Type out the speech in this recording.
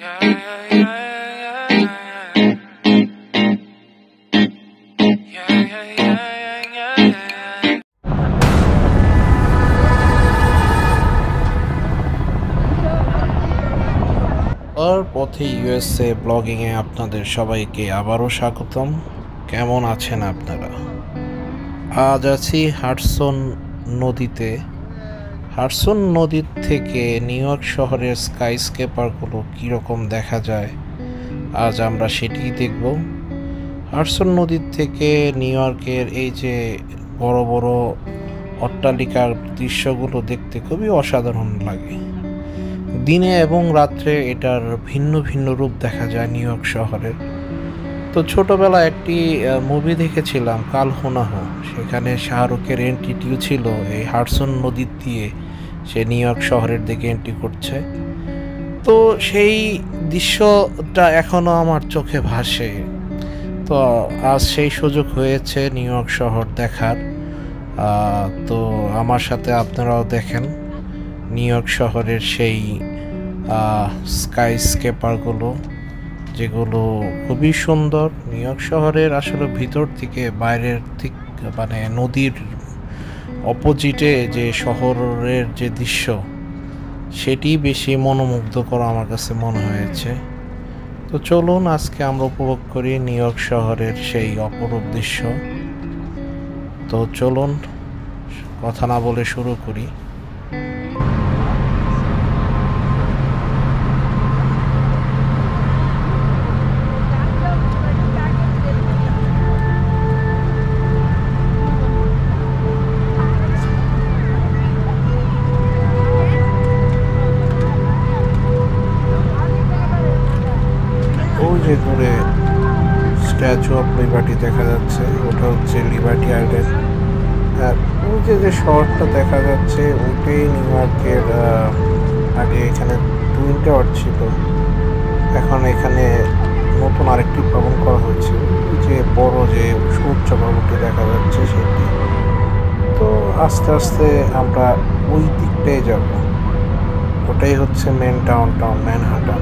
আর পথে ইউএসএ ব্লগিংয়ে আপনাদের সবাইকে আবারও স্বাগতম। কেমন আছেন আপনারা? আজ আছি হাটসন নদীতে। হাডসন নদীর থেকে নিউ ইয়র্ক শহরের স্কাইস্কেপারগুলো কীরকম দেখা যায়, আজ আমরা সেটিই দেখব। হাডসন নদীর থেকে নিউ ইয়র্কের এই যে বড় বড় অট্টালিকার দৃশ্যগুলো দেখতে খুবই অসাধারণ লাগে। দিনে এবং রাত্রে এটার ভিন্ন ভিন্ন রূপ দেখা যায় নিউ ইয়র্ক শহরের। তো ছোটবেলায় একটি মুভি দেখেছিলাম, কাল হোনাহ। সেখানে শাহরুখের এন্ট্রিটিও ছিল, এই হারসন নদীর দিয়ে সে নিউ ইয়র্ক শহরের দিকে এন্ট্রি করছে। তো সেই দৃশ্যটা এখনও আমার চোখে ভাসে। তো আজ সেই সুযোগ হয়েছে নিউ ইয়র্ক শহর দেখার। তো আমার সাথে আপনারাও দেখেন নিউ ইয়র্ক শহরের সেই স্কাই স্কেপারগুলো যেগুলো খুবই সুন্দর। নিউ ইয়র্ক শহরের আসলে ভিতর থেকে বাইরের দিক মানে নদীর অপোজিটে যে শহরের যে দৃশ্য, সেটি বেশি মনোমুগ্ধকর আমার কাছে মনে হয়েছে। তো চলুন আজকে আমরা উপভোগ করি নিউ ইয়র্ক শহরের সেই অপরূপ দৃশ্য। তো চলুন, কথা না বলে শুরু করি। দেখা যাচ্ছে, ওটা হচ্ছে লিবার্টি আইল্যান্ড আর ওই যে যে শহরটা দেখা যাচ্ছে ওইটাই নিউ ইয়র্কের আগে এখানে টুইন টাওয়ার ছিল। এখন এখানে নতুন আরেকটি ভবন করা হয়েছে। যে বড় যে সূর্য ভবনটি দেখা যাচ্ছে সেটি। তো আস্তে আস্তে আমরা ওই দিকটাই যাব। ওটাই হচ্ছে মেন টাউন টাউন ম্যানহাটন